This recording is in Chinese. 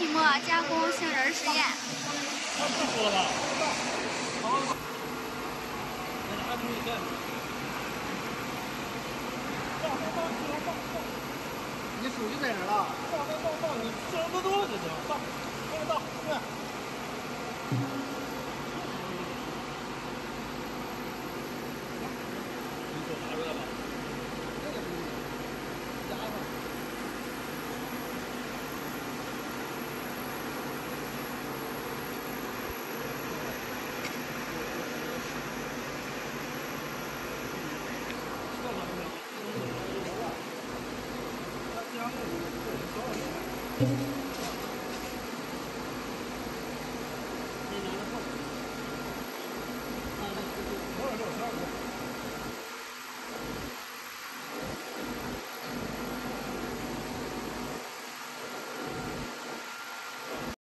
期末加工杏仁实验。他四十了？你。手机在哪儿了。上，上，上，上，你差不多了就行。上，上，上，